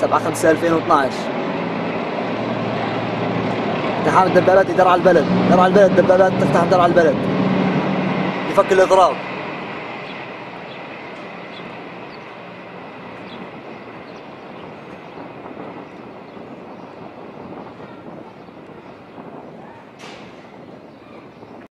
7 5 2012 اقتحام الدبابات يدار على البلد. دار البلد دبابات تقتحم دار البلد. يفك الإضراب.